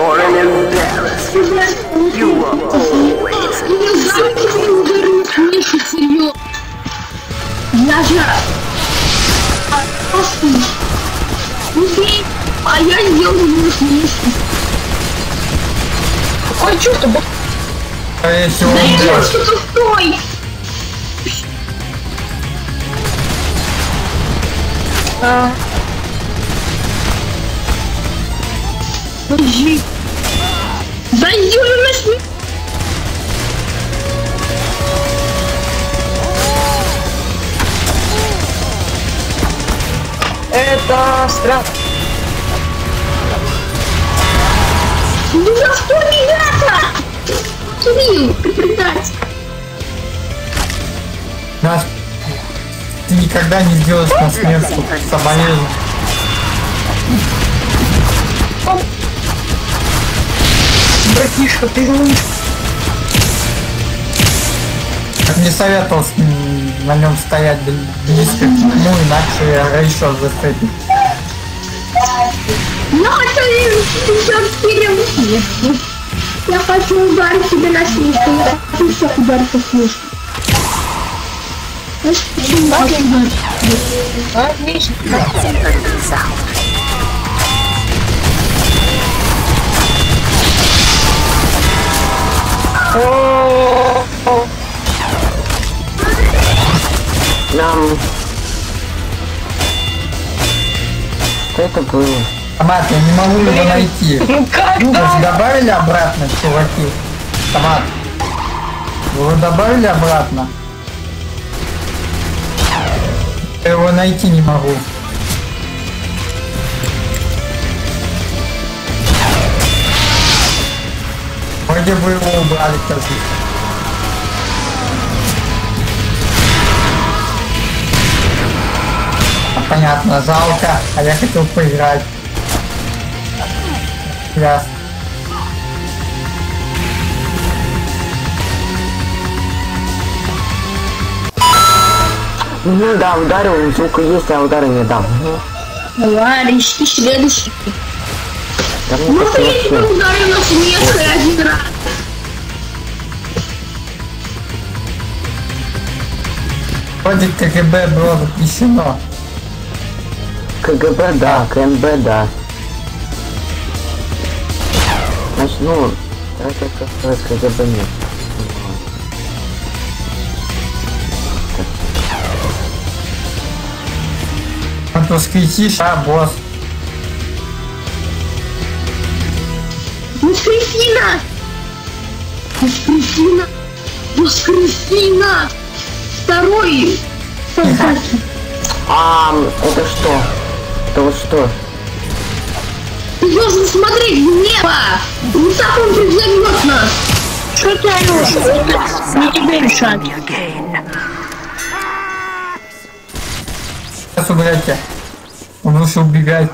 You're an embarrassment. You were always Я. Я же... А, просто... Убей, а я сделаю ему смешу. Какое чувство? бо- Скорее всего, Да иди умрет. что стой! А, Подожди. Да Юля нас. Это страх. Ну за что, ребята? Кирилл, ты предатель. Нас... Ты никогда не сделаешь на смертку соболезну. Братишка, ты же Как мне советовал на нем стоять бли- близко к нему, иначе я еще зацепит. Я хочу идет вперед. Я хочу ударить тебя на снежку. Я хочу всех ударить на ударить? Отлично. Нам... Что это было? Томат, я не могу его найти. Ну как Вы же так? добавили обратно, чуваки? Томат. Вы его добавили обратно? Я его найти не могу. Вроде бы его убрали, кажется. Понятно, жалко, а я хотел поиграть. Ясно. Ну да, ударил, звук есть, а удара не дал. Товарищ, ты следующий. Да Ну, кажется, я тебя ударил на снежку один раз. Вроде КГБ было запрещено. КГБ, да, КНБ, да. Значит, ну, сказать, КГБ нет. А то скричишь, а, босс. Воскресина! Воскресина! Воскресина! Второй! Создатель. А, это что? Это вот что? Ты должен смотреть в небо! Не так он призовет нас! Что ты орешь? Не тебе решать. Сейчас убегайте. Он лучше убегать.